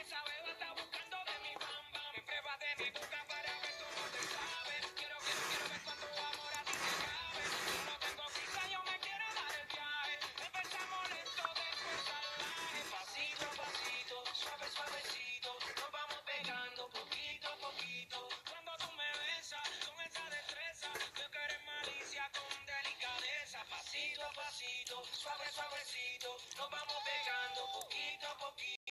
Esa beba está buscando de mi bamba. Me prueba de mi boca para ver cómo te sabe. Quiero, quiero, quiero ver cuánto amor a ti te cabe. Yo no tengo prisa, yo me quiero dar el viaje. Empezamos lento, después salvaje. Pasito a pasito, suave, suavecito. Nos vamos pegando poquito a poquito. Cuando tú me besas con esa destreza, yo que malicia con delicadeza. Pasito a pasito, suave, suavecito. Nos vamos pegando.